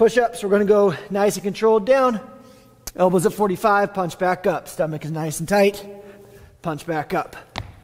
Push ups, we're going to go nice and controlled down. Elbows at 45, punch back up. Stomach is nice and tight. Punch back up.